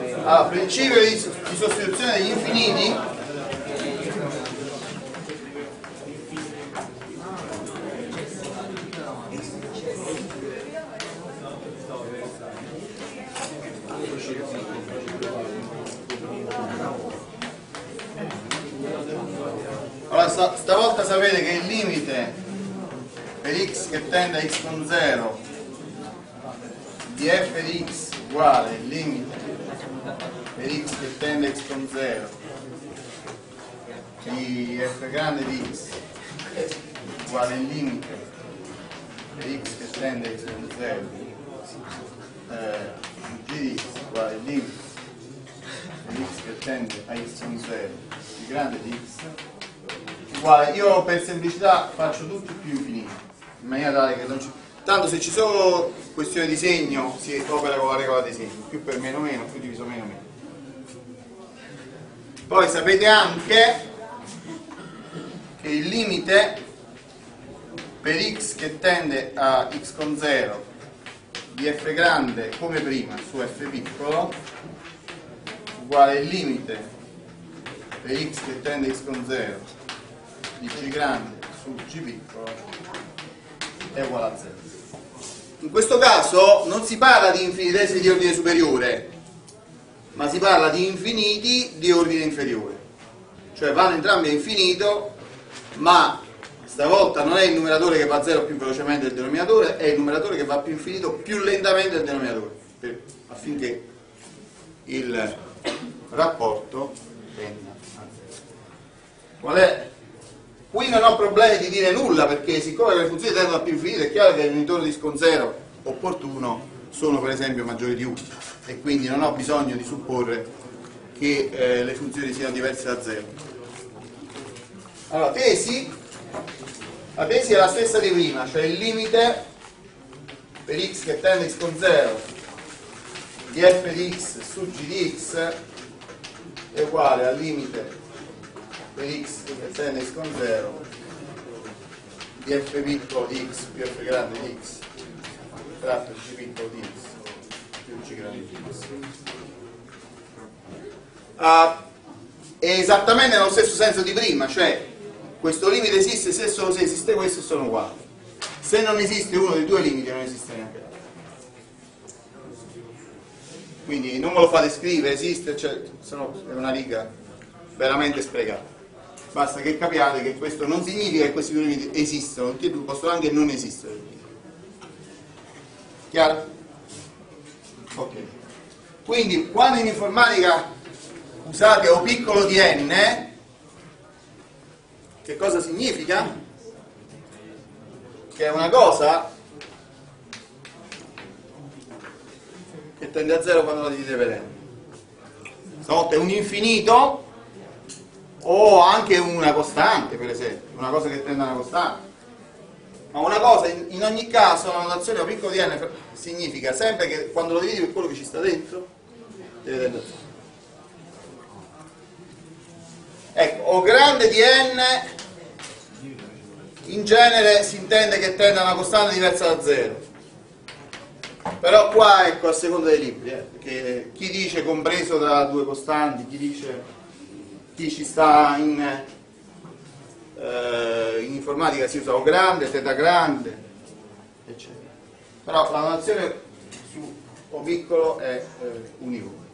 Allora, principio di, di sostituzione degli infiniti Allora, sta- stavolta sapete che il limite per x che tende a x con 0 di f di x uguale il limite per x che tende x con 0 di f grande di x uguale il limite. Per x che tende x con 0 eh, di x uguale il limite. Per x che tende a x con 0 di grande di x uguale io per semplicità faccio tutti più infiniti in maniera tale che non ci tanto se ci sono questioni di segno si opera con la regola dei segni più per meno meno più diviso meno meno poi sapete anche che il limite per x che tende a x con 0 di f grande come prima su f piccolo uguale il limite per x che tende a x con 0 di g grande su g piccolo è uguale a 0 in questo caso non si parla di infinitesimi di ordine superiore ma si parla di infiniti di ordine inferiore. Cioè vanno entrambi a infinito ma stavolta non è il numeratore che va a 0 più velocemente del denominatore è il numeratore che va più infinito più lentamente del denominatore per- affinché il rapporto tenda a 0 qual è? Qui non ho problemi di dire nulla perché siccome le funzioni tendono a più infinito è chiaro che il unitore di con 0 opportuno sono per esempio maggiori di 1 e quindi non ho bisogno di supporre che eh, le funzioni siano diverse da 0. Allora, tesi, la tesi è la stessa di prima, cioè il limite per x che tende x con 0 di f di x su g di x è uguale al limite per x che tende x con 0 di f piccolo di x più f grande di x tratto g piccolo di x Ah, è esattamente nello stesso senso di prima cioè questo limite esiste se solo se esiste questo sono uguali se non esiste uno dei due limiti non esiste neanche l'altro. Quindi non me lo fate scrivere esiste cioè, se è una riga veramente sprecata. Basta che capiate che questo non significa che questi due limiti esistono tutti e due possono anche non esistere. Chiaro? Ok. Quindi quando in informatica usate O piccolo di n che cosa significa? che è una cosa che tende a zero quando la dividete per n. Stavolta è un infinito o anche una costante per esempio una cosa che tende a una costante ma una cosa in, in ogni caso la notazione O piccolo di n significa sempre che quando lo dividi per quello che ci sta dentro deve zero ecco O grande di n in genere si intende che tende a una costante diversa da 0 però qua ecco a seconda dei libri eh, perché chi dice compreso tra due costanti chi dice chi ci sta in, eh, in informatica si usa O grande, teta grande eccetera però la notazione su O piccolo è eh, univoca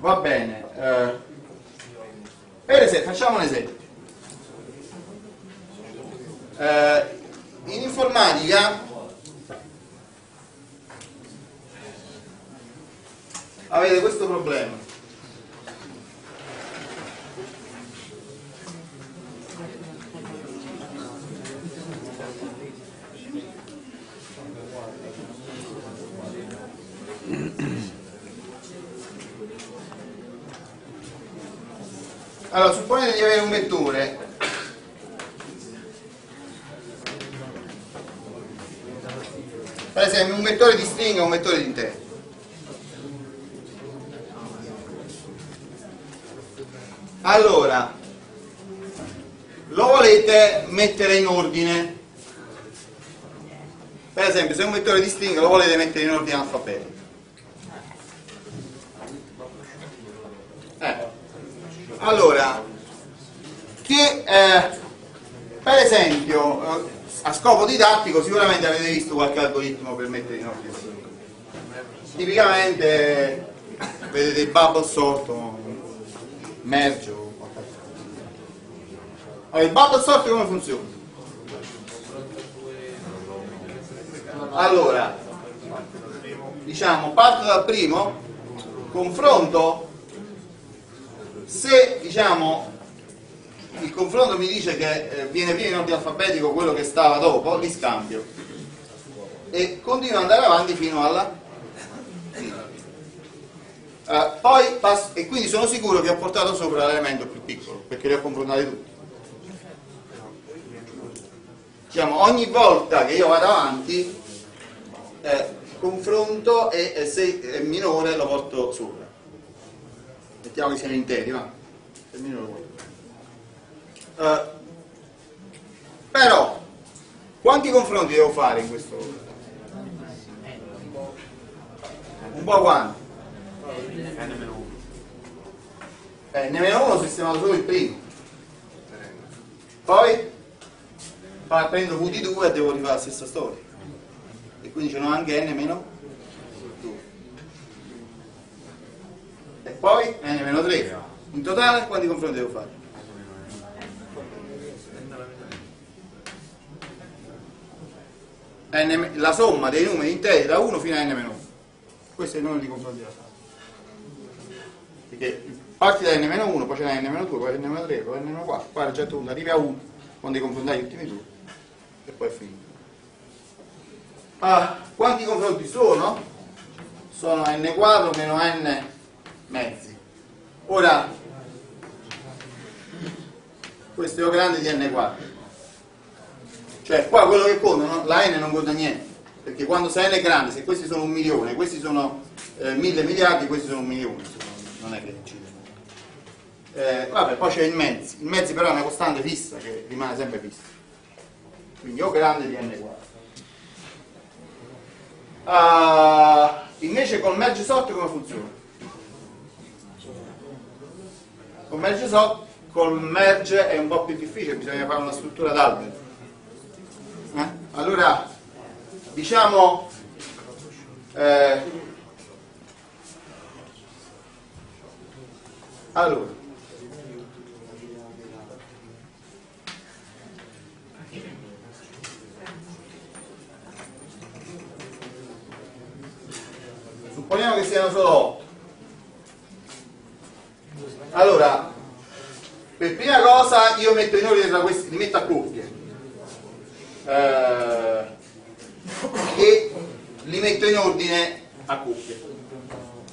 va bene eh, per esempio, facciamo un esempio. Eh, in informatica avete questo problema. Allora, supponete di avere un vettore. Per esempio un vettore di stringa e un vettore di intero allora lo volete mettere in ordine? Per esempio se un vettore di stringa lo volete mettere in ordine alfabetico allora che eh, per esempio eh, a scopo didattico sicuramente avete visto qualche algoritmo per mettere in ordine tipicamente vedete il bubble sort merge o allora, il bubble sort come funziona? allora diciamo parto dal primo confronto se diciamo il confronto mi dice che eh, viene prima in ordine alfabetico quello che stava dopo, li scambio. E continuo ad andare avanti fino alla uh, poi passo, e quindi sono sicuro che ho portato sopra l'elemento più piccolo perché li ho confrontati tutti. Diciamo ogni volta che io vado avanti eh, confronto e, e se è minore lo porto sopra mettiamo che siano interi va minore lo porto Uh, però, quanti confronti devo fare in questo? Un po' quanti? n-1. Eh, n-1 ho sistemato solo il primo. Poi prendo V di 2 e devo rifare la stessa storia. E quindi ce n'ho anche n-2. E poi n-3. In totale quanti confronti devo fare? n, la somma dei numeri interi da 1 fino a n-1 questo è il numero di confronti da fare perché parti da n-1 poi c'è la n-2 poi n-3 poi n-4 poi a certo punto arrivi a 1 quando hai confrontato gli ultimi due e poi è finito ah, quanti confronti sono? sono n4 meno n mezzi ora questo è O grande di n4 cioè qua quello che conta, no? la n non conta niente, perché quando sei n è grande, se questi sono un milione, questi sono eh, mille miliardi, questi sono un milione, non è che incide. Eh, vabbè, poi c'è il mezzi, il mezzi però è una costante fissa che rimane sempre fissa. Quindi O grande di n quadro. Uh, invece col merge sort come funziona? Con merge sort, col merge è un po' più difficile, bisogna fare una struttura d'albero eh? Allora, diciamo, eh, allora, supponiamo che siano solo 8. Allora, per prima cosa io metto in ordine tra questi, li metto a coppie eh, e li metto in ordine a coppie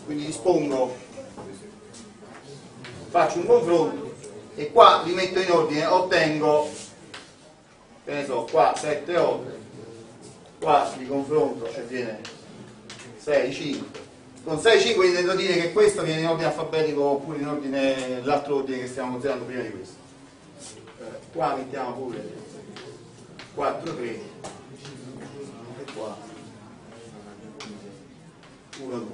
quindi dispongo faccio un confronto e qua li metto in ordine. Ottengo che ne so qua 7 8 qua li confronto e cioè viene 6 5 con 6 5 intendo dire che questo viene in ordine alfabetico oppure in ordine l'altro ordine che stiamo considerando prima di questo. Eh, qua mettiamo pure 4 3 e qua. 1 2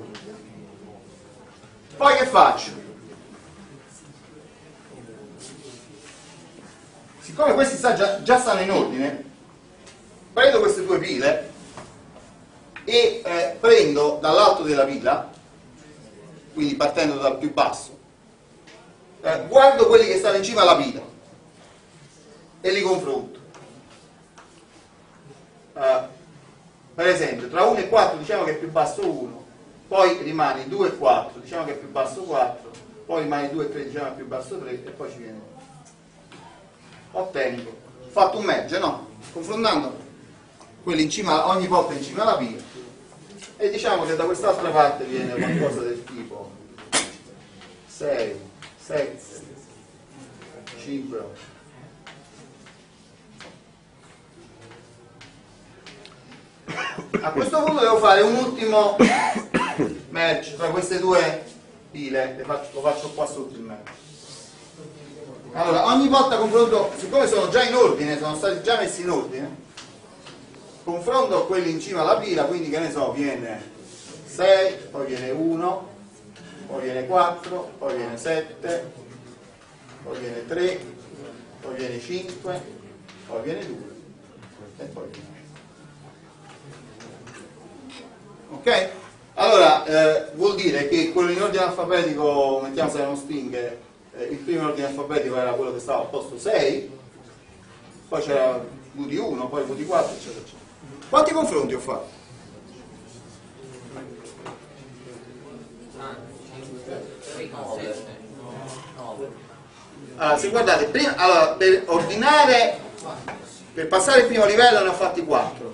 poi che faccio? siccome questi già, già, stanno in ordine prendo queste due pile e eh, prendo dall'alto della pila quindi partendo dal più basso eh, guardo quelli che stanno in cima alla pila e li confronto. Uh, per esempio tra 1 e 4 diciamo che è più basso 1 poi rimane 2 e 4 diciamo che è più basso 4 poi rimane 2 e 3 diciamo che è più basso 3 e poi ci viene ottengo ho fatto un merge no? confrontando quelli in cima ogni volta in cima alla pila e diciamo che da quest'altra parte viene qualcosa del tipo 6 7 5 8 a questo punto devo fare un ultimo match tra queste due pile faccio, lo faccio qua sotto il match. Allora ogni volta confronto siccome sono già in ordine sono stati già messi in ordine confronto quelli in cima alla pila, quindi che ne so, viene 6, poi viene 1, poi viene 4, poi viene 7, poi viene 3, poi viene 5, poi viene 2 e poi viene ok? Allora, eh, vuol dire che quello in ordine alfabetico, mettiamo se erano stringhe, eh, il primo in ordine alfabetico era quello che stava al posto 6, poi c'era V di 1, poi V di 4, eccetera, eccetera. Quanti confronti ho fatto? Allora, se guardate, prima, allora, per ordinare, per passare il primo livello ne ho fatti 4.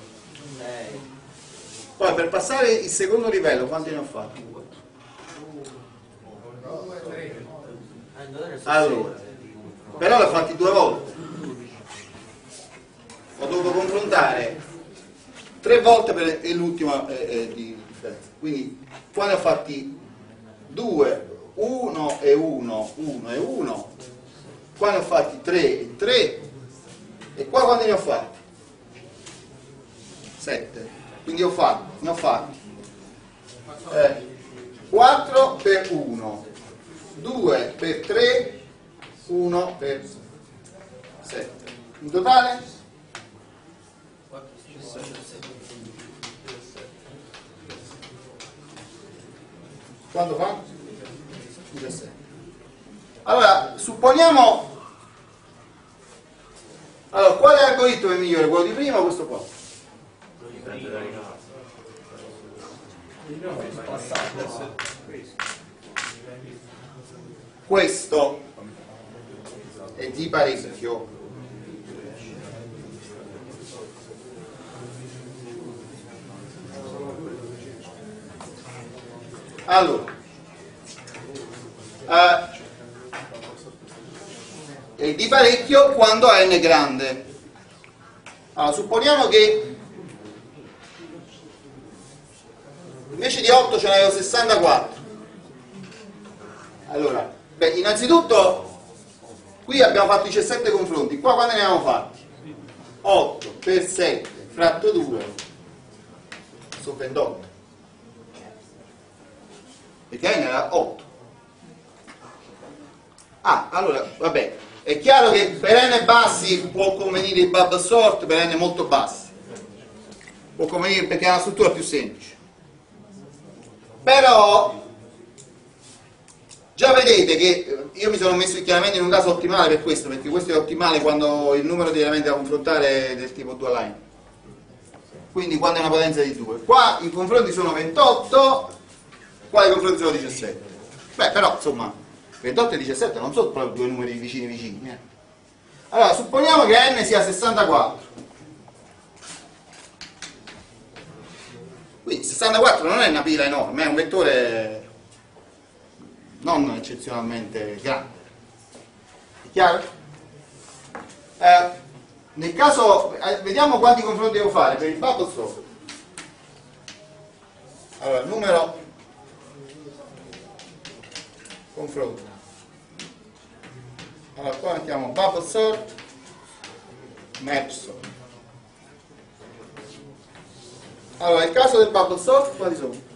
Poi per passare il secondo livello quanti ne ho fatti? Allora, però l'ho fatti due volte. Ho dovuto confrontare tre volte per, e l'ultima è, è di differenza. Quindi qua ne ho fatti due, uno e uno, uno e uno. Qua ne ho fatti tre e tre. E qua quanti ne ho fatti? Sette quindi ho fatto, ne ho fatti eh, 4 per 1 2 per 3 1 per 7 in totale 4 quanto fa? 17 allora supponiamo allora quale algoritmo è migliore quello di prima o questo qua? Questo è di parecchio. Allora, eh, è di parecchio quando n grande. Allora, supponiamo che invece di 8 ce ne avevo 64 allora beh, innanzitutto qui abbiamo fatto 17 confronti qua quando ne abbiamo fatti? 8 per 7 fratto 2 sono 28 perché n era 8 ah allora vabbè. È chiaro che per n bassi può convenire il bubble sort per n molto bassi. Può convenire perché è una struttura più semplice. Però già vedete che eh, io mi sono messo chiaramente in un caso ottimale per questo perché questo è ottimale quando il numero di elementi da confrontare è del tipo dual line. Quindi quando è una potenza di 2 qua i confronti sono 28 qua i confronti sono 17 beh però insomma 28 e 17 non sono proprio due numeri vicini vicini eh. allora supponiamo che n sia 64 Quindi 64 non è una pila enorme, è un vettore non eccezionalmente grande. È chiaro? Eh, nel caso, eh, vediamo quanti confronti devo fare per il bubble stroke. Allora, numero confronto. Allora, qua mettiamo bubble sort, match sort. Allora, il caso del bubble sort, quali sono?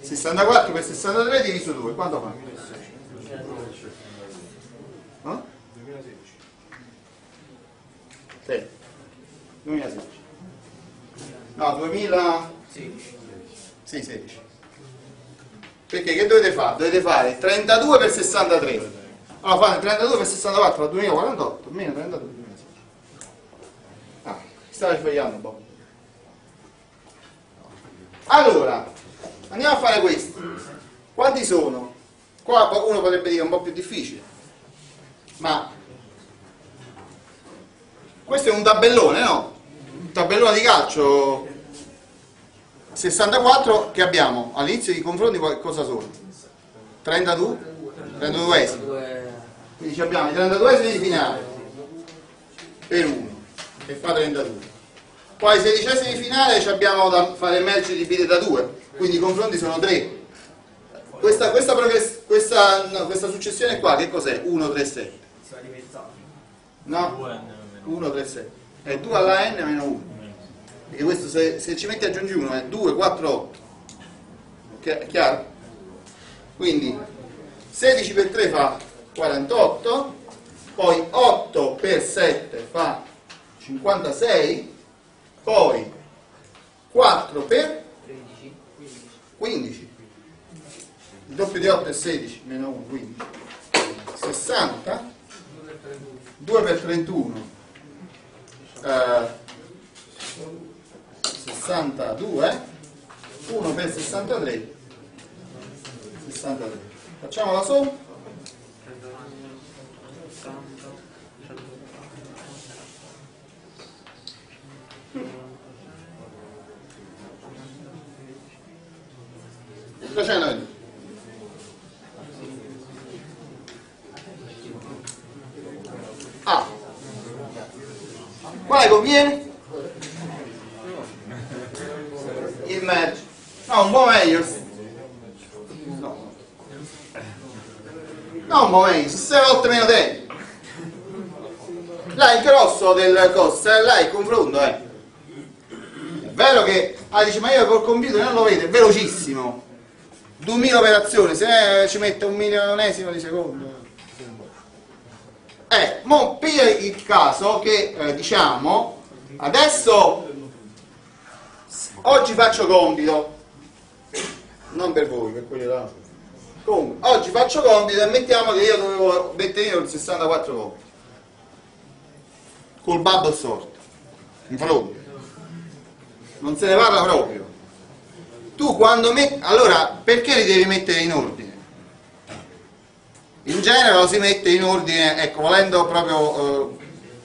64 per 63 diviso 2, quanto fa? No? 6. 2016. No, 2016. Sì, 16. Perché che dovete fare? Dovete fare 32 per 63. Allora fate 32 per 64 fa 2048, meno 32 stava svegliando un po'. Allora, andiamo a fare questo. Quanti sono? Qua uno potrebbe dire un po' più difficile, ma questo è un tabellone, no? Un tabellone di calcio 64 che abbiamo all'inizio di confronti cosa sono? 32 32 esimi quindi abbiamo i 32 esimi di finale per 1 che fa 32 poi ai sedicesimi di finale abbiamo da fare match di bide da 2, quindi i confronti sono 3. Questa, questa, questa, no, questa successione qua che cos'è? 1, 3, 7. No? 1, 3, 6. È 2 alla n meno 1. E questo se, se ci metti aggiungi 1 è 2, 4, 8. Chi- Chiaro? Quindi 16 per 3 fa 48, poi 8 per 7 fa 56, poi 4 per 15. Il doppio di 8 è 16, meno 1, 15. 60, 2 per 31, eh, 62, 1 per 63, 63. Facciamo la somma? Trecento. Ah. Quale conviene? Il match. No, un po' meglio. No. No, un po' meglio, sei volte meno tempo. Là il grosso del costo, là il confronto, eh. È vero che, ah dice, ma io col computer non lo vedo, è velocissimo. 2000 operazioni, se ci mette un milionesimo di secondo. Eh, mo piglia il caso che eh, diciamo adesso oggi faccio compito. Non per voi, per quelli là. Comunque, oggi faccio compito e mettiamo che io dovevo mettere io il 64 compiti. Col bubble sort in fronte non se ne parla proprio. Tu quando metti allora perché li devi mettere in ordine? in genere lo si mette in ordine ecco volendo proprio eh,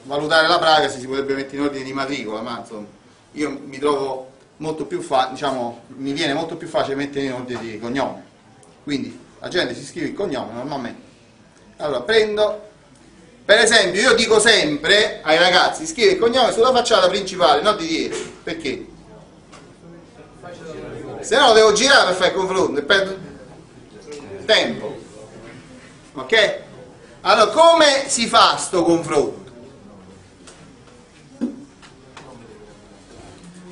valutare la praga si potrebbe mettere in ordine di matricola ma insomma io mi trovo molto più fa- diciamo mi viene molto più facile mettere in ordine di cognome quindi la gente si scrive il cognome normalmente allora prendo per esempio io dico sempre ai ragazzi scrivi il cognome sulla facciata principale non di dietro perché? se no devo girare per fare il confronto e perdo tempo ok? allora come si fa sto confronto?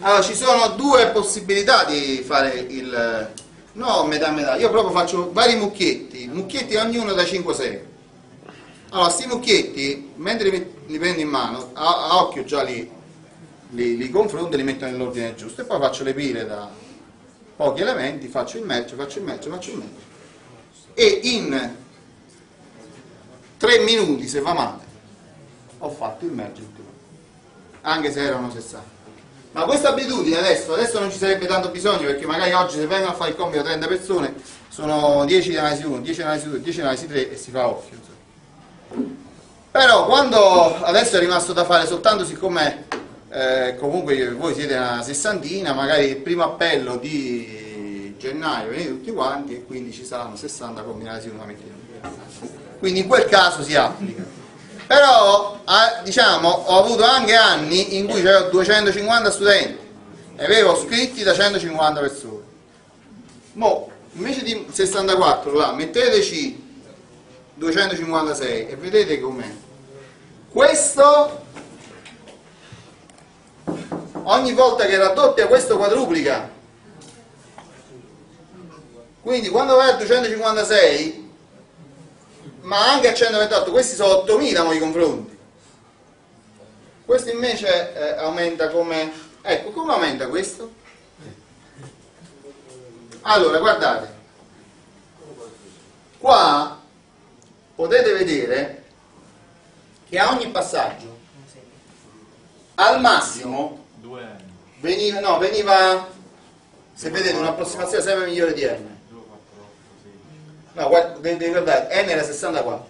Allora ci sono due possibilità di fare il no metà metà. Io proprio faccio vari mucchietti mucchietti ognuno da 5-6 allora sti mucchietti mentre li, prendo in mano a, a occhio già li, li, li confronto e li metto nell'ordine giusto e poi faccio le pile da pochi elementi faccio il match faccio il match faccio il match. E in 3 minuti se va male ho fatto il tutti quanti. anche se erano 60 ma questa abitudine adesso, adesso non ci sarebbe tanto bisogno perché magari oggi se vengono a fare il compito 30 persone sono 10 di analisi 1, 10 di analisi 2, 10 di analisi 3 e si fa occhio. Però quando adesso è rimasto da fare soltanto siccome eh, comunque voi siete una sessantina, magari il primo appello di gennaio venite tutti quanti e quindi ci saranno 60 combinati una mattina. Quindi in quel caso si applica. Però ah, diciamo ho avuto anche anni in cui c'erano 250 studenti e avevo scritti da 150 persone. Mo invece di 64 là, metteteci 256 e vedete com'è. Questo ogni volta che raddoppia questo quadruplica. Quindi quando vai a 256 ma anche a 128 questi sono 8000 mo i confronti. Questo invece eh, aumenta come ecco come aumenta questo? Allora guardate. Qua potete vedere che a ogni passaggio al massimo veniva, no, veniva se vedete un'approssimazione sempre migliore di n No, devi ricordare, n era 64.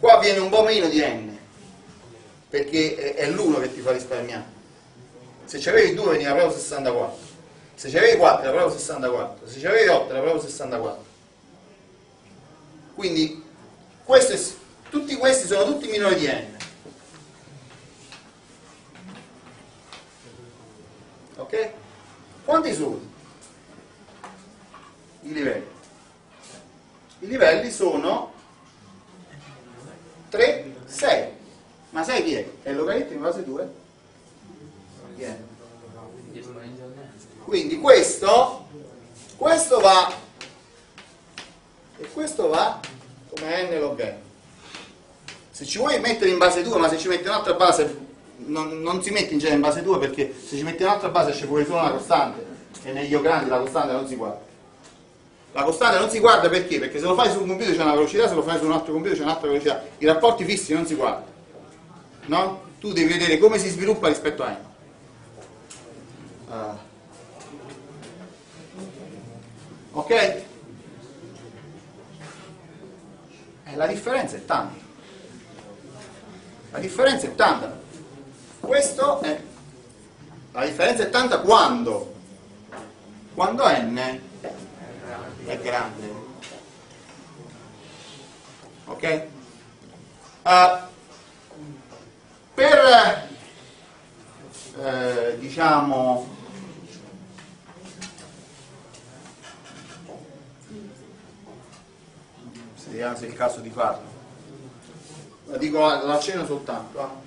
Qua viene un po' meno di n, perché è l'1 che ti fa risparmiare. Se c'avevi 2 veniva proprio 64. Se c'avevi 4 era proprio 64. Se c'avevi 8 era proprio 64. Quindi è, tutti questi sono tutti minori di n. Ok? Quanti sono? I livelli. I livelli sono 3, 6. Ma sai chi è? È il logaritmo in base 2? Chi è? Quindi questo, questo va e questo va come n log n. Se ci vuoi mettere in base 2, ma se ci metti un'altra base, non, non, si mette in genere in base 2 perché se ci metti un'altra base c'è pure solo una costante e negli grandi la costante non si guarda. La costante non si guarda perché? Perché se lo fai su un computer c'è una velocità, se lo fai su un altro computer c'è un'altra velocità. I rapporti fissi non si guardano. No? Tu devi vedere come si sviluppa rispetto a n. Uh. Ok? E eh, la differenza è tanta. La differenza è tanta. Questo è... La differenza è tanta quando? Quando n è grande. Ok? Uh, per eh, diciamo se è il caso di farlo la dico la cena soltanto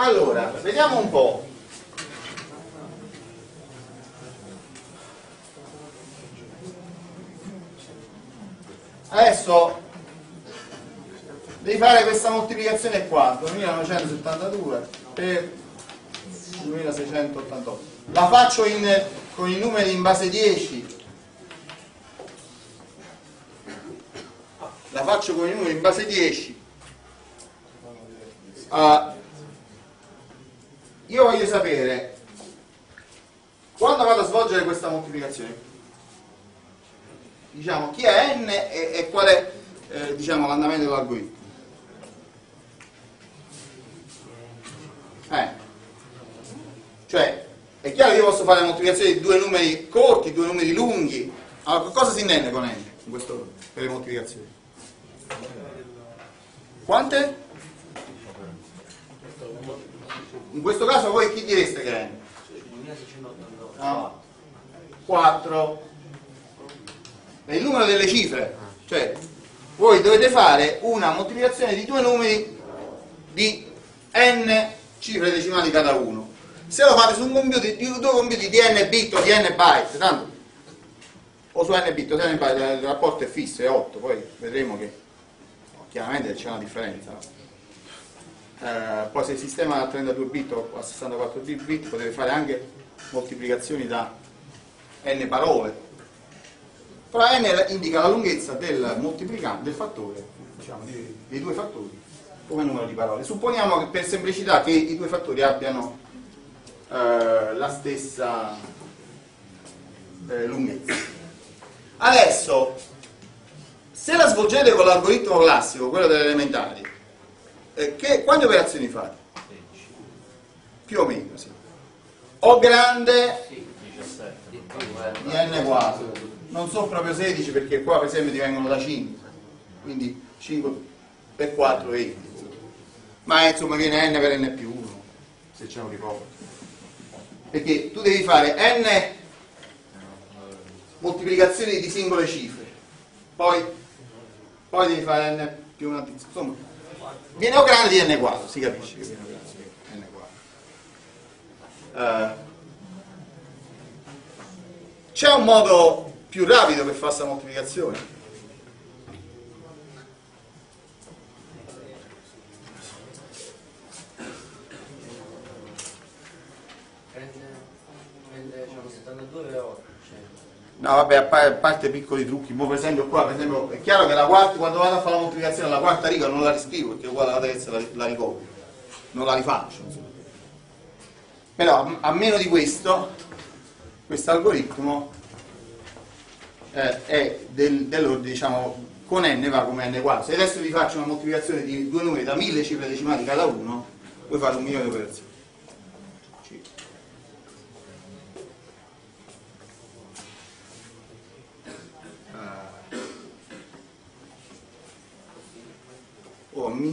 allora vediamo un po' adesso devi fare questa moltiplicazione qua 2972 per 2688 la faccio in, con i numeri in base 10 la faccio con i numeri in base 10 uh, io voglio sapere quando vado a svolgere questa moltiplicazione diciamo chi è n e, e qual è eh, diciamo, l'andamento dell'algoritmo. Eh. Cioè, è chiaro che io posso fare la moltiplicazione di due numeri corti, due numeri lunghi. Allora, cosa si intende con n in questo, per le moltiplicazioni? Quante? In questo caso voi chi direste che è n? No. 4 è il numero delle cifre cioè voi dovete fare una moltiplicazione di due numeri di n cifre decimali cada uno se lo fate su un computer di due computer di n bit o di n byte tanto o su n bit o su n byte il rapporto è fisso è 8 poi vedremo che chiaramente c'è una differenza no? Eh, poi se il sistema a 32 bit o a 64 bit potete fare anche moltiplicazioni da n parole però n indica la lunghezza del moltiplicante, del fattore, diciamo, dei, dei due fattori come numero di parole. Supponiamo che per semplicità che i due fattori abbiano eh, la stessa eh, lunghezza. Adesso, se la svolgete con l'algoritmo classico, quello delle elementari, eh, che, quante operazioni fate? Più o meno, sì. O grande? Di n quadro non sono proprio 16 perché qua per esempio ti vengono da 5 quindi 5 per 4 20 ma insomma viene n per n più 1 se c'è un ricordo. Perché tu devi fare n moltiplicazioni di singole cifre. Poi, poi devi fare n più una insomma viene o grande di n quadro si capisce che viene o grande di n quadro uh, c'è un modo più rapido per fare questa moltiplicazione. No, vabbè, a parte piccoli trucchi, per esempio qua, per esempio, è chiaro che la quarta, quando vado a fare la moltiplicazione, la quarta riga non la riscrivo perché uguale alla terza la, la ricordo, non la rifaccio. Insomma. Però a meno di questo, questo algoritmo eh, è del, dell'ordine, diciamo, con n va come n quadro. Se adesso vi faccio una moltiplicazione di due numeri da mille cifre decimali cada uno, voi fate un milione di operazioni. Oh, mi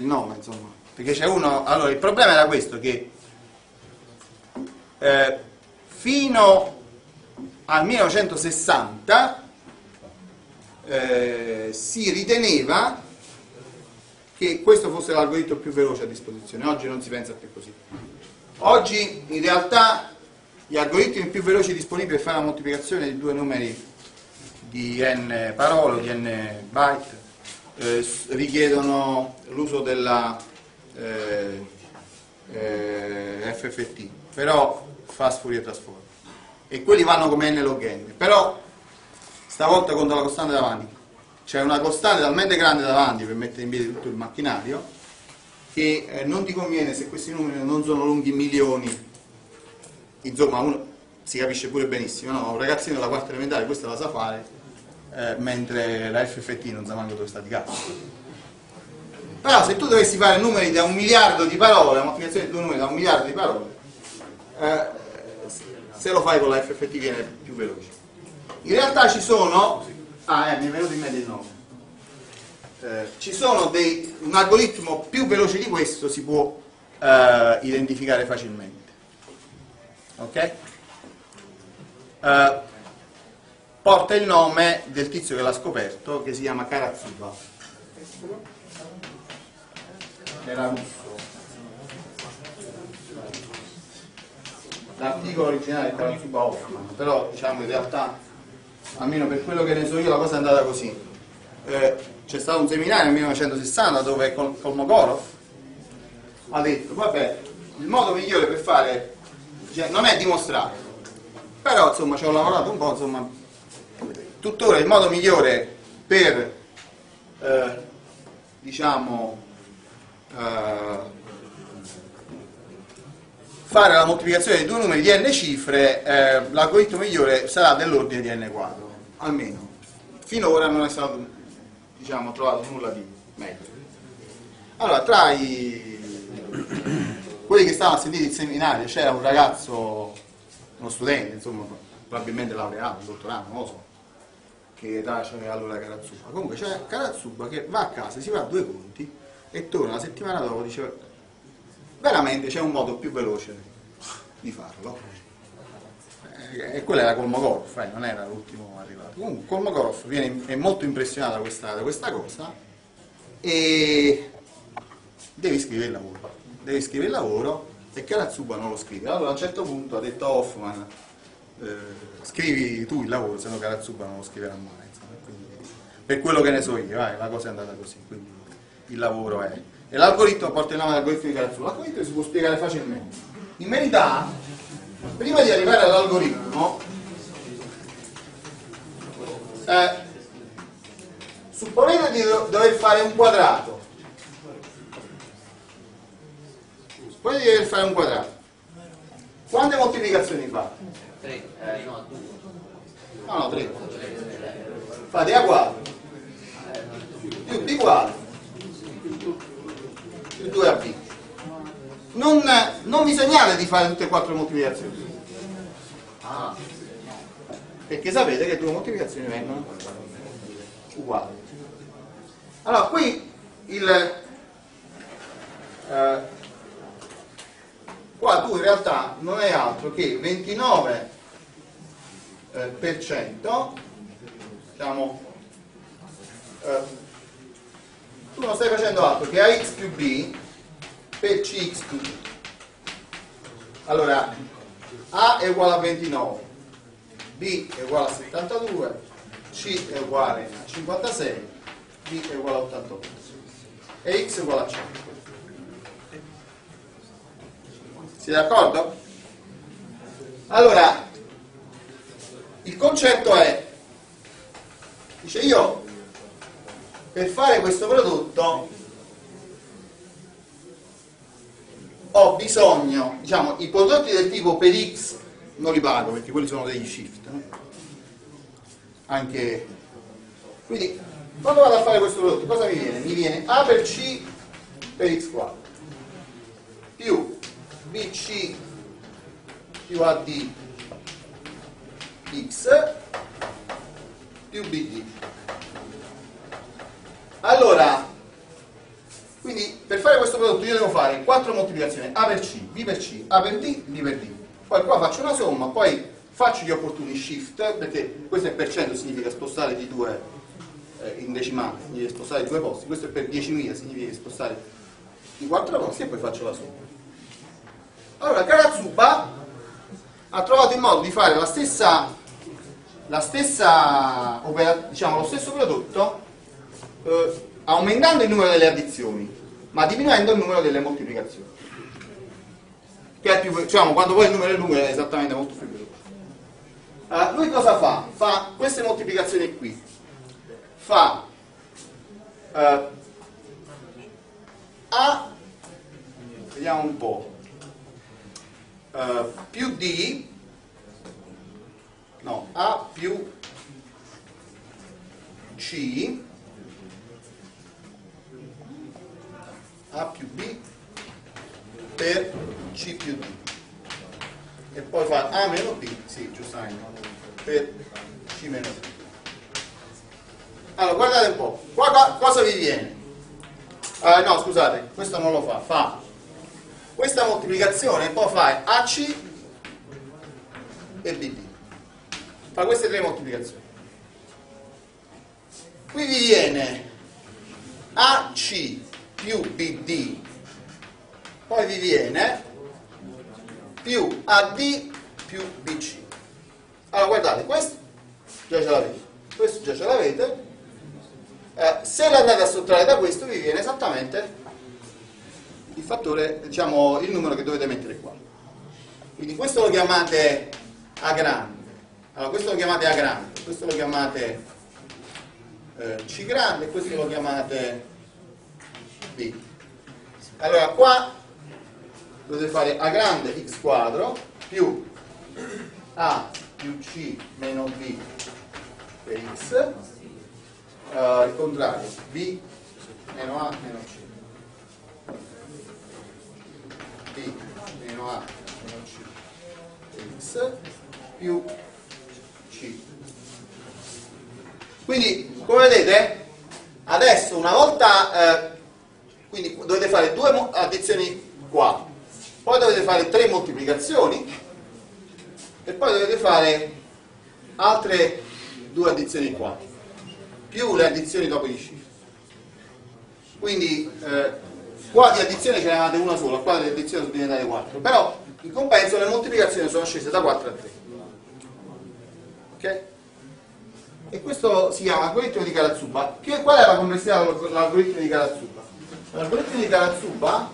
il nome, insomma, perché c'è uno... Allora, il problema era questo, che eh, fino al 1960 eh, si riteneva che questo fosse l'algoritmo più veloce a disposizione, oggi non si pensa più così. Oggi in realtà gli algoritmi più veloci disponibili per fare la moltiplicazione di due numeri di n parole di n byte eh, richiedono l'uso della eh, eh, FFT, però fast Fourier transform. E quelli vanno come n log n, però stavolta contro la costante davanti. C'è una costante talmente grande davanti per mettere in piedi tutto il macchinario che eh, non ti conviene se questi numeri non sono lunghi milioni. Insomma, uno si capisce pure benissimo, no? Un ragazzino della quarta elementare questa la sa fare, eh, mentre la FFT non sa manco dove sta di cazzo. Però se tu dovessi fare numeri da un miliardo di parole, la moltiplicazione di due numeri da un miliardo di parole, eh, se lo fai con la FFT viene più veloce. In realtà ci sono, ah eh, mi è venuto in mente il nome, eh, ci sono dei, un algoritmo più veloce di questo si può eh, identificare facilmente. Ok? Porta il nome del tizio che l'ha scoperto, che si chiama Karatsuba era russo. L'articolo originale è Karatsuba Hoffman, però diciamo in realtà, almeno per quello che ne so io, la cosa è andata così. Eh, c'è stato un seminario nel 1960 dove Kol Kolmogorov ha detto, vabbè, il modo migliore per fare, cioè, non è dimostrato, però insomma ci ho lavorato un po', insomma, tuttora il modo migliore per, eh, diciamo, uh, fare la moltiplicazione di due numeri di n cifre, eh, l'algoritmo migliore sarà dell'ordine di n quadro, almeno. Finora non è stato diciamo, trovato nulla di meglio. Allora, tra i... quelli che stavano a sentire il seminario c'era un ragazzo, uno studente, insomma, probabilmente laureato, dottorato, non lo so, che c'era allora Karatsuba. Comunque c'è Karatsuba che va a casa, si fa due conti e torna la settimana dopo dice veramente c'è un modo più veloce di farlo. Eh, e quello era Kolmogorov, eh, non era l'ultimo arrivato. Comunque Kolmogorov viene, è molto impressionato da questa, da questa cosa e devi scrivere il lavoro. Devi scrivere il lavoro e Karatsuba non lo scrive. Allora a un certo punto ha detto Hoffman eh, scrivi tu il lavoro se no Karatsuba non lo scriverà mai quindi, per quello che ne so io eh, la cosa è andata così quindi il lavoro è. E l'algoritmo porta il nome dell'algoritmo di Karatsu. L'algoritmo si può spiegare facilmente. In verità, prima di arrivare all'algoritmo, eh, supponete di dover fare un quadrato. Supponete di dover fare un quadrato. Quante moltiplicazioni fa? 3, eh, no, 2. No, no, 3. Fate A quadro più B quadro il 2 a B. Non, non vi segnale di fare tutte e quattro moltiplicazioni. Ah. Perché sapete che due moltiplicazioni vengono uguali. Allora, qui il... Eh, qua tu in realtà non è altro che 29 eh, per cento diciamo eh, tu non stai facendo altro che ax più b per cx più b. Allora, a è uguale a 29, b è uguale a 72, c è uguale a 56, d è uguale a 88 e x è uguale a 100. Siete d'accordo? Allora, il concetto è, dice io per fare questo prodotto ho bisogno, diciamo, i prodotti del tipo per x non li pago perché quelli sono degli shift. No? Anche quindi quando vado a fare questo prodotto cosa mi viene? Mi viene A per C per x quadro più BC più AD x più BD allora, quindi per fare questo prodotto io devo fare 4 moltiplicazioni A per C, B per C, A per D, D per D. Poi qua faccio una somma, poi faccio gli opportuni shift, perché questo è per cento significa spostare di due eh, in decimale, significa spostare di due posti, questo è per 10.000 significa spostare di quattro posti e poi faccio la somma. Allora, Karatsuba ha trovato il modo di fare la stessa, la stessa diciamo, lo stesso prodotto eh, aumentando il numero delle addizioni, ma diminuendo il numero delle moltiplicazioni. Più, diciamo, quando poi il numero è numero è esattamente molto più veloce. Allora, lui cosa fa? Fa queste moltiplicazioni qui. Fa eh, A, vediamo un po', eh, più D, no, A più C, A più B per C più D e poi fa A meno B, sì, giustamente, per C meno D. Allora, guardate un po', qua, qua cosa vi viene? Uh, no, scusate, questo non lo fa, fa questa moltiplicazione poi fa AC e BD. Fa queste tre moltiplicazioni. Qui vi viene AC più BD, poi vi viene più AD più BC. Allora guardate, questo già ce l'avete, questo già ce l'avete, eh, se l'andate a sottrarre da questo vi viene esattamente il fattore, diciamo, il numero che dovete mettere qua. Quindi questo lo chiamate A grande, allora questo lo chiamate A grande, questo lo chiamate eh, C grande questo lo chiamate B. Allora qua dovete fare A grande x quadro più A più C meno B per x, uh, il contrario, B meno A meno C. B meno A meno C x più C. Quindi, come vedete, adesso una volta... Eh, quindi dovete fare due addizioni qua, poi dovete fare tre moltiplicazioni e poi dovete fare altre due addizioni qua, più le addizioni dopo di shift. Quindi eh, qua di addizione ce ne avete una sola, qua di addizione sono diventate 4, però in compenso le moltiplicazioni sono scese da 4 a 3. Ok? E questo si chiama algoritmo di Karatsuba. Qual è la complessità dell'algoritmo di Karatsuba? L'algoritmo di Karatsuba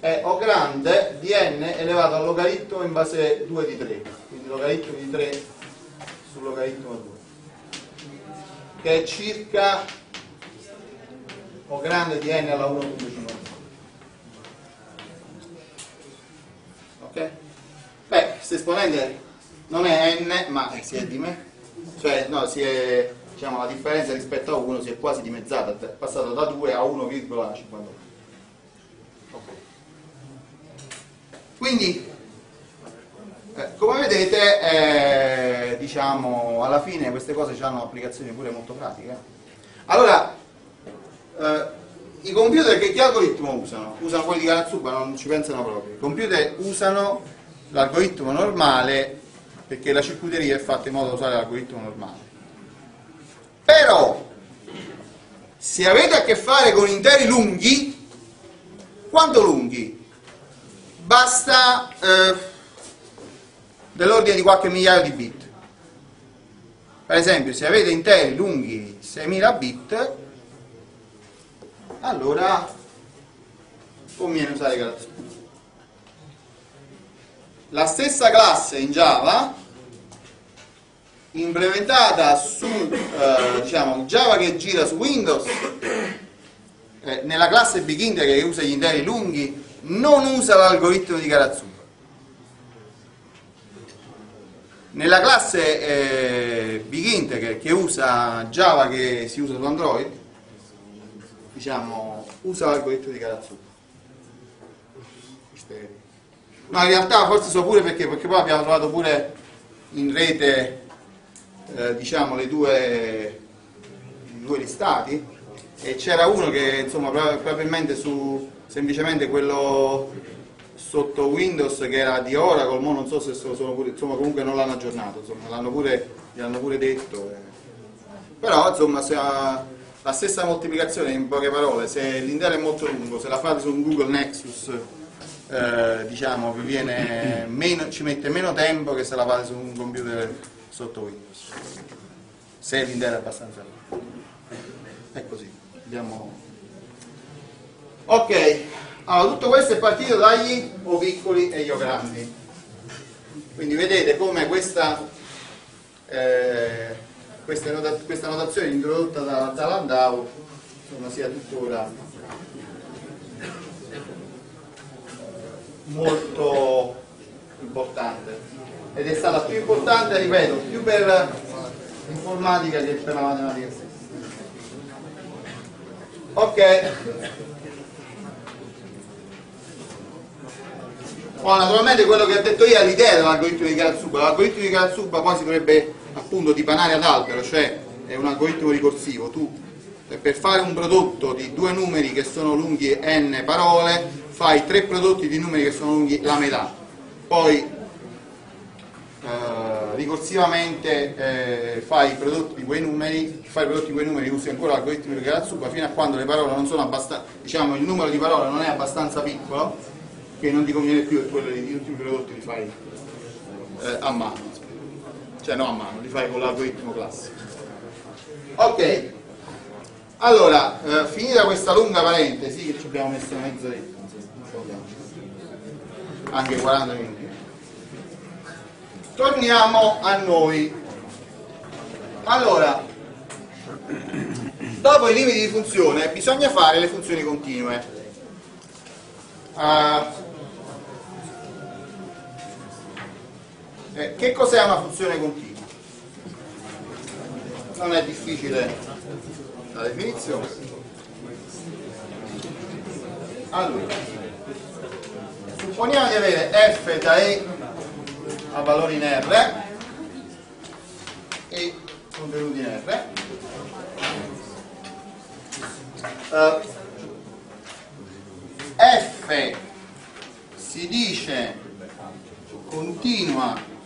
è O grande di n elevato al logaritmo in base 2 di 3, quindi logaritmo di 3 sul logaritmo 2, che è circa O grande di n alla 1.5. Ok? Beh, questo esponente non è n, ma si è di me, cioè no, si è diciamo, la differenza rispetto a 1 si è quasi dimezzata, è passato da 2 a 1,50. Okay. Quindi, eh, come vedete, eh, diciamo, alla fine queste cose hanno applicazioni pure molto pratiche. Allora, eh, i computer che, che algoritmo usano? Usano quelli di Karatsuba, non ci pensano proprio. I computer usano l'algoritmo normale perché la circuiteria è fatta in modo da usare l'algoritmo normale. Però, se avete a che fare con interi lunghi, quanto lunghi? Basta eh, dell'ordine di qualche migliaio di bit. Per esempio, se avete interi lunghi 6000 bit, allora conviene usare Galaxy. La stessa classe in Java implementata su eh, diciamo, Java che gira su Windows eh, nella classe Beginner che usa gli interi lunghi non usa l'algoritmo di Karatsuba nella classe eh, Big che usa Java che si usa su Android diciamo usa l'algoritmo di Karatsuba no in realtà forse so pure perché perché poi abbiamo trovato pure in rete eh, diciamo, le due, i due listati e c'era uno che insomma probabilmente su semplicemente quello sotto Windows che era di Oracle, ma non so se sono pure, insomma comunque non l'hanno aggiornato, insomma, l'hanno pure, l'hanno pure detto. Eh. Però insomma se ha la stessa moltiplicazione in poche parole, se l'intero è molto lungo, se la fate su un Google Nexus eh, diciamo meno, ci mette meno tempo che se la fate su un computer sotto Windows. Se l'intero è abbastanza lungo. È così. Abbiamo... Ok, allora, tutto questo è partito dagli o piccoli e io grandi. Quindi vedete come questa, eh, questa, nota, questa notazione introdotta da, da Landau insomma, sia tuttora molto importante ed è stata più importante, ripeto, più per l'informatica che per la matematica stessa. Ok. Oh, naturalmente quello che ho detto io è l'idea dell'algoritmo di Karatsuba. L'algoritmo di Karatsuba poi si dovrebbe appunto dipanare ad albero, cioè è un algoritmo ricorsivo. Tu per fare un prodotto di due numeri che sono lunghi n parole, fai tre prodotti di numeri che sono lunghi la metà. Poi eh, ricorsivamente eh, fai i prodotti di quei numeri, fai i prodotti di quei numeri, usi ancora l'algoritmo di Karatsuba fino a quando le parole non sono abbastanza, diciamo il numero di parole non è abbastanza piccolo che non ti conviene più e quello di tutti i prodotti li fai eh, a mano cioè no a mano, li fai con l'algoritmo classico. Ok. Allora, eh, finita questa lunga parentesi che ci abbiamo messo mezz'oretta anche 40 minuti. Torniamo a noi. Allora dopo i limiti di funzione bisogna fare le funzioni continue. Uh, Eh, che cos'è una funzione continua? Non è difficile la definizione. Allora, supponiamo di avere f da e a valori in R e contenuti in R. Uh, f si dice continua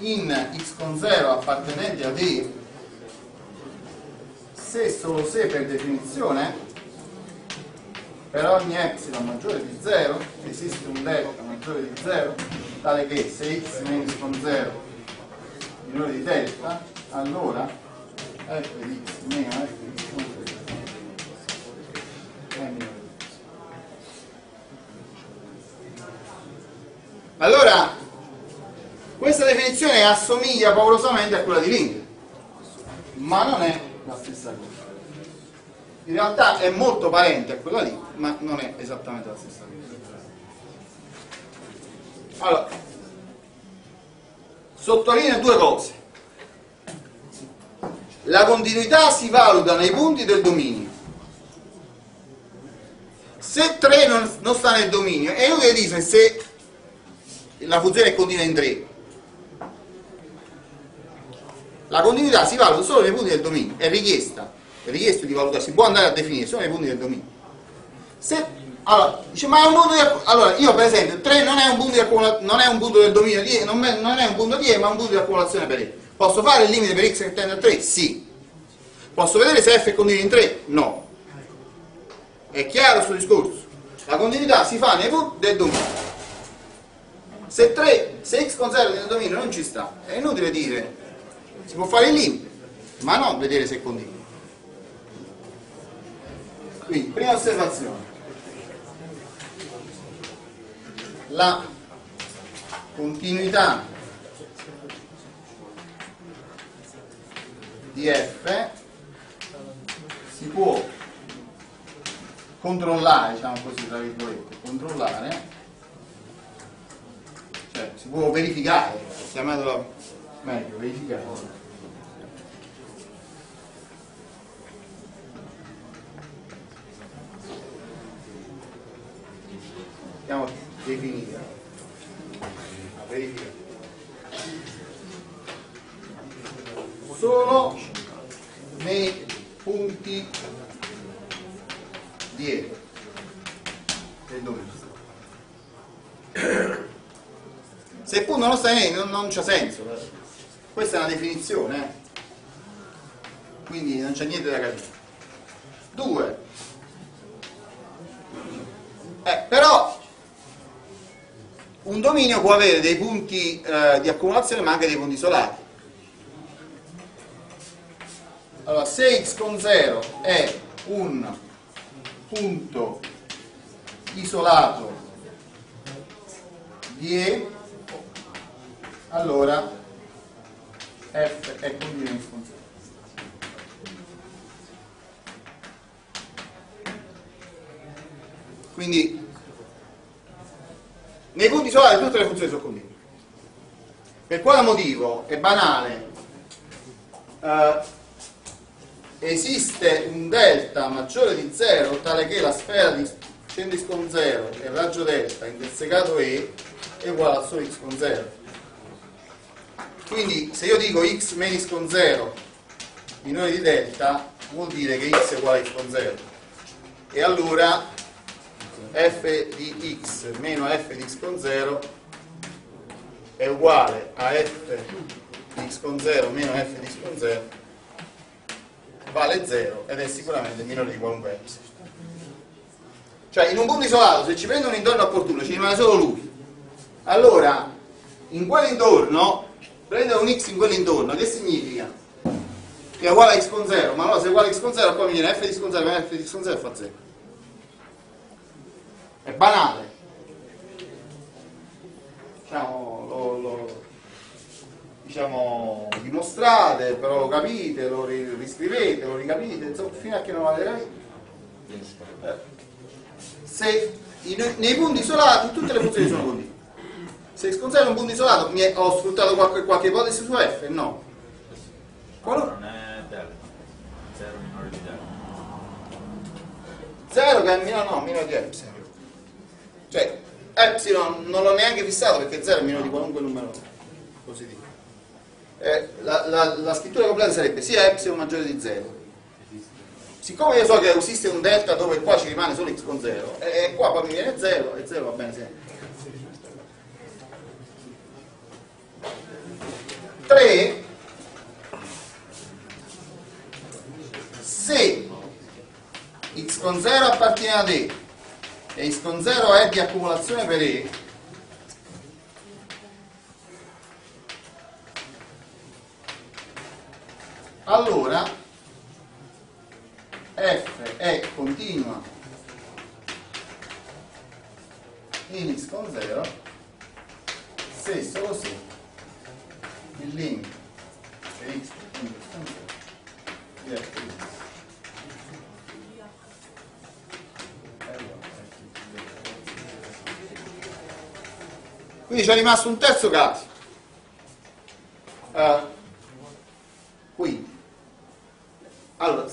in x con 0 appartenenti a D se solo se per definizione per ogni epsilon maggiore di 0 esiste un delta maggiore di 0 tale che se x meno x con 0 minore di delta allora f di x meno f di x con 0 è minore allora definizione assomiglia paurosamente a quella di Ring, ma non è la stessa cosa. In realtà è molto parente a quella lì, ma non è esattamente la stessa cosa. Allora, sottolineo due cose. La continuità si valuta nei punti del dominio. Se 3 non, non sta nel dominio, è inutile dire se la funzione è continua in 3 la continuità si valuta solo nei punti del dominio, è richiesta, è richiesto di valutare, si può andare a definire solo nei punti del dominio. Se, allora, dice, ma è un punto di, allora, io per esempio, 3 non è un punto, di non è un punto del dominio di E, non è, non è un punto di E, ma un punto di accumulazione per E. Posso fare il limite per x che tende a 3? Sì. Posso vedere se f è continuo in 3? No. È chiaro questo discorso? La continuità si fa nei punti del dominio. Se 3, se x con 0 nel dominio non ci sta, è inutile dire si può fare limite, ma non vedere se continua. Quindi, prima osservazione. La continuità di f si può controllare, diciamo così, tra virgolette, controllare, cioè si può verificare, chiamatelo meglio, verificare possiamo definire la verifica solo nei punti dietro è il dominio. Se il punto non in E non, non c'ha senso. Questa è una definizione, eh. quindi non c'è niente da capire. 2. Eh, però un dominio può avere dei punti eh, di accumulazione ma anche dei punti isolati. Allora, se x con 0 è un punto isolato di E, allora f è continuo in funzione. Quindi nei punti isolati tutte le funzioni sono continue. Per quale motivo? È banale. Uh, esiste un delta maggiore di 0 tale che la sfera di centris con 0 e il raggio delta intersecato E è uguale a solo x con 0. Quindi se io dico x meno x con 0 minore di delta vuol dire che x è uguale a x con 0 e allora f di x meno f di x con 0 è uguale a f di x con 0 meno f di x con 0 vale 0 ed è sicuramente minore di qualunque epsilon. Cioè in un punto isolato se ci prende un intorno opportuno ci rimane solo lui. Allora in quell'intorno prende un x in quell'intorno che significa? Che è uguale a x con 0 ma allora se è uguale a x con 0 poi mi viene f di x con 0 meno f di x con 0 fa 0. È banale. Diciamo, lo, lo, diciamo, dimostrate, però lo capite, lo riscrivete, lo ricapite, insomma, fino a che non avete capito. Eh. Se in, nei punti isolati tutte le funzioni sono continue. Se sconsiglio un punto isolato, è, ho sfruttato qualche, qualche, ipotesi su F? No. Qual non è delta. 0 minore di delta. 0 che è minore, no, minore di epsilon. Cioè, epsilon non l'ho neanche fissato perché 0 è minore di qualunque numero positivo eh, la, la, la, scrittura completa sarebbe sia epsilon maggiore di 0 siccome io so che esiste un delta dove qua ci rimane solo x con 0 e, e qua poi mi viene 0 e 0 va bene sempre 3 se x con 0 appartiene ad E e x con 0 è di accumulazione per E allora f è continua in x con 0 se solo se il limite per x con 0 di f di x quindi c'è rimasto un terzo caso. Uh, quindi allora,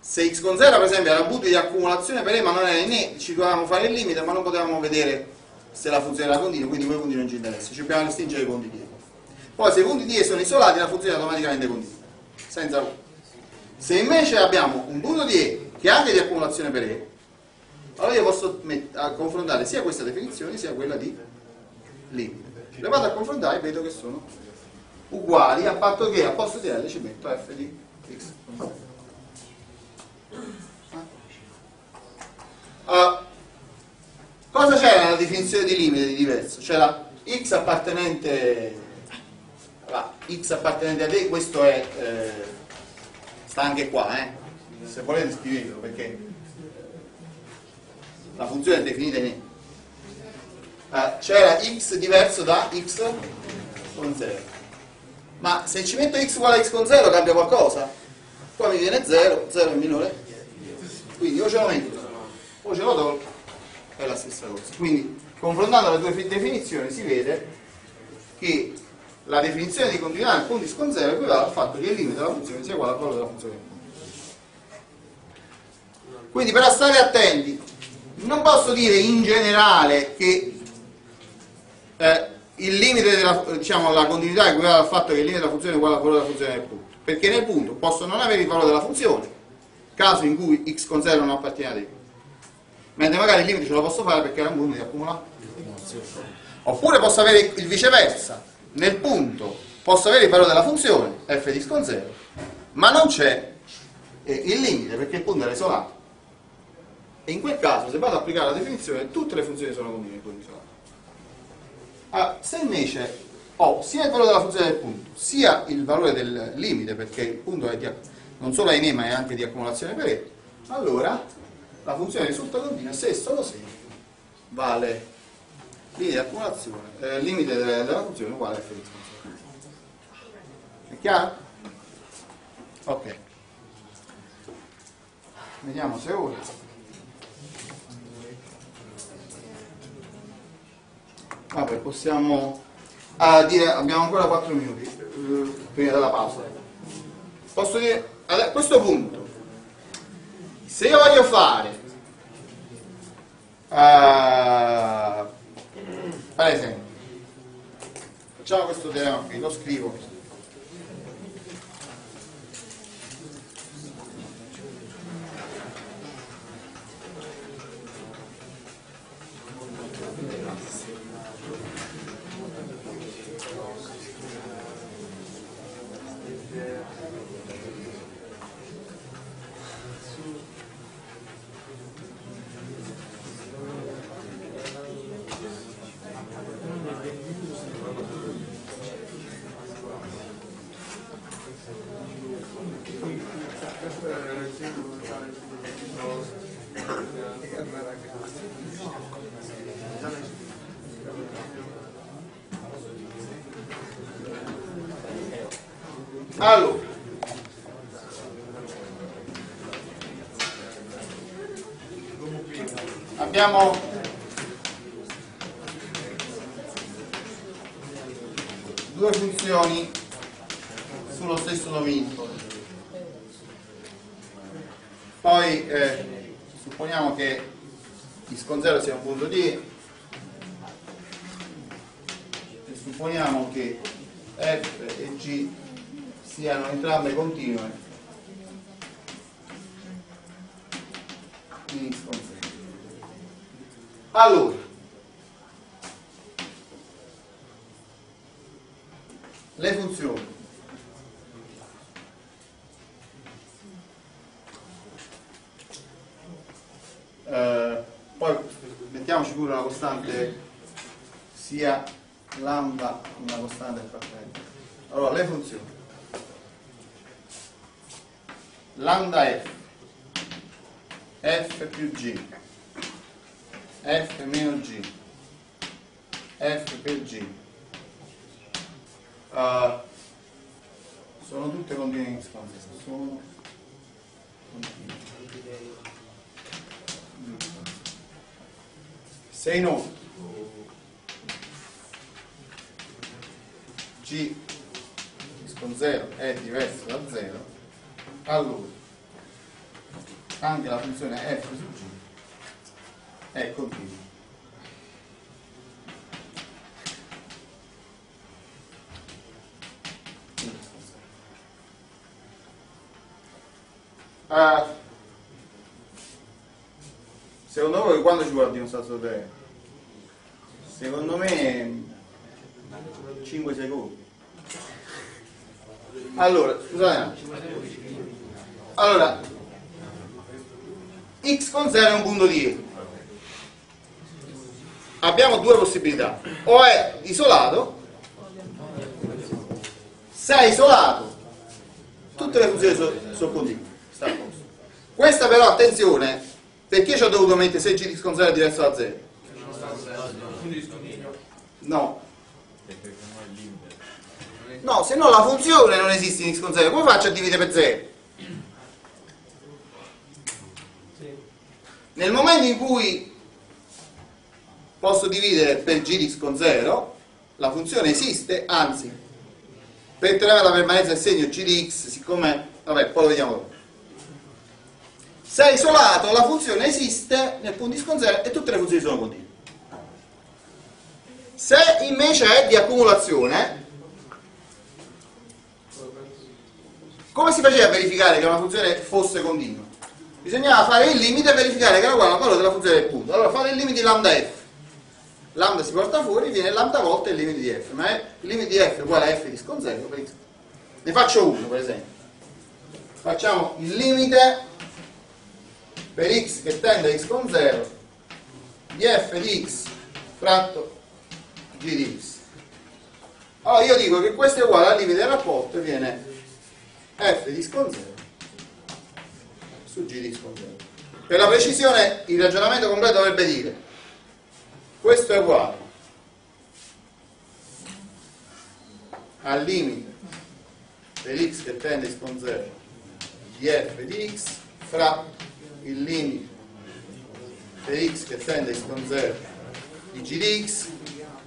se x con 0 per esempio era un punto di accumulazione per E ma non era E, ci dovevamo fare il limite ma non potevamo vedere se la funzione era continua, quindi quei punti non ci interessano, ci dobbiamo restringere i E. Poi se i punti di E sono isolati la funzione è automaticamente continua, senza U. Se invece abbiamo un punto di E che è anche di accumulazione per E, allora io posso confrontare sia questa definizione sia quella di limite. Le vado a confrontare e vedo che sono uguali a patto che a posto di L ci metto f di x. Uh, cosa c'era nella definizione di limite di diverso? C'era x appartenente x appartenente a te, questo è eh, sta anche qua, eh? se volete scrivetelo perché la funzione è definita in E. Uh, c'era x diverso da x con 0 ma se ci metto x uguale a x con 0 cambia qualcosa? qua mi viene 0, 0 è minore quindi o ce lo metto o ce lo tolgo è la stessa cosa quindi confrontando le due definizioni si vede che la definizione di continuità nel punto con 0 equivale al fatto che il limite della funzione sia uguale al valore della funzione quindi per stare attenti non posso dire in generale che eh, il limite della diciamo, la continuità è equivale al fatto che il limite della funzione è uguale al valore della funzione del punto. Perché nel punto posso non avere il valore della funzione caso in cui x con 0 non appartiene a D mentre magari il limite ce lo posso fare perché è un punto di accumulazione. Oppure posso avere il viceversa, nel punto posso avere il valore della funzione f di con 0, ma non c'è eh, il limite perché il punto era isolato. E in quel caso, se vado ad applicare la definizione, tutte le funzioni sono continue in punto isolato. Ah, se invece ho sia il valore della funzione del punto, sia il valore del limite, perché il punto è di, non solo è in E ma è anche di accumulazione per E, allora la funzione risulta continua se e solo se vale limite di accumulazione, eh, limite della, della funzione uguale a f di. È chiaro? Ok. Vediamo se ora. Vabbè, possiamo ah, dire, abbiamo ancora 4 minuti eh, prima della pausa. Posso dire, a questo punto, se io voglio fare, uh, per esempio, facciamo questo teorema qui, lo scrivo. Allora, abbiamo due funzioni sullo stesso dominio. Poi eh, supponiamo che x con 0 sia un punto D e supponiamo che f e g siano entrambe continue in x con 0. Allora, le funzioni. Eh, poi mettiamoci pure una costante sia lambda una costante appartenente allora le funzioni. Lambda f. F più g f meno g. F per g. Uh, sono tutte continue in espansione sono continue. Se inoltre g con 0 è diverso da 0 allora anche la funzione f su g è continua. Uh, secondo voi quando ci vuole dimostrato 3? Secondo me 5 secondi. Allora, scusate. Allora, x con 0 è un punto di E. Abbiamo due possibilità. O è isolato, se è isolato, tutte le funzioni sono, sono continue. Sta a posto. Questa però, attenzione, perché ci ho dovuto mettere se g di x con 0 è diverso da 0? No. No, se no la funzione non esiste in x con 0, come faccio a dividere per 0? Nel momento in cui posso dividere per g di x con 0, la funzione esiste, anzi, per teorema la permanenza del segno g di x, siccome, vabbè, poi lo vediamo dopo. Se è isolato, la funzione esiste nel punto x con 0 e tutte le funzioni sono continue. Se invece è di accumulazione, come si faceva a verificare che una funzione fosse continua? bisognava fare il limite e verificare che era uguale al valore della funzione del punto. Allora fate il limite di lambda f. Lambda si porta fuori, viene lambda volte il limite di f, ma è, il limite di f uguale a f di con 0 per x. Ne faccio uno per esempio. Facciamo il limite per x che tende a x con 0 di f di x fratto g di x. Allora io dico che questo è uguale al limite del rapporto e viene f di x con 0 su g di x con 0. Per la precisione il ragionamento completo dovrebbe dire questo è uguale. Al limite per x che tende con 0 di f di x fra il limite per x che tende con 0 di g di x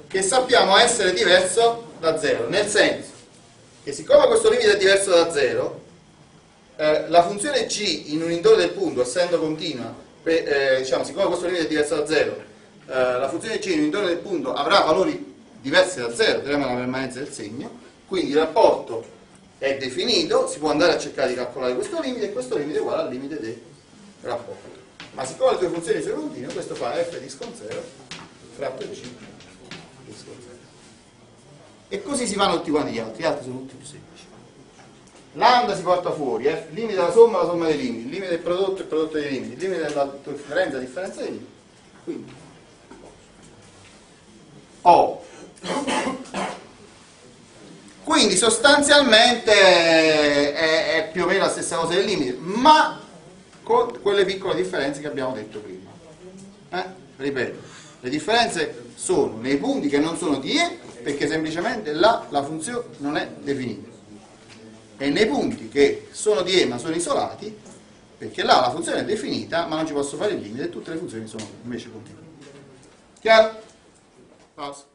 che sappiamo essere diverso da 0 nel senso che siccome questo limite è diverso da 0 eh, la funzione g in un indole del punto essendo continua per, eh, diciamo siccome questo limite è diverso da 0 eh, la funzione g in un indole del punto avrà valori diversi da 0 teorema della permanenza del segno quindi il rapporto è definito si può andare a cercare di calcolare questo limite e questo limite è uguale al limite del rapporto. Ma siccome le tue funzioni sono continue questo fa f di con 0 fratto g di con 0 e così si fanno tutti quanti gli altri gli altri sono tutti più semplici. Lambda si porta fuori eh? limite della somma la somma dei limiti limite del prodotto il prodotto dei limiti limite della differenza la differenza dei limiti. Quindi O quindi sostanzialmente è, è più o meno la stessa cosa del limite ma con quelle piccole differenze che abbiamo detto prima. Eh? Ripeto, le differenze sono nei punti che non sono di E perché semplicemente là la funzione non è definita e nei punti che sono di E ma sono isolati perché là la funzione è definita ma non ci posso fare il limite e tutte le funzioni sono invece continue. Chiaro? Pausa.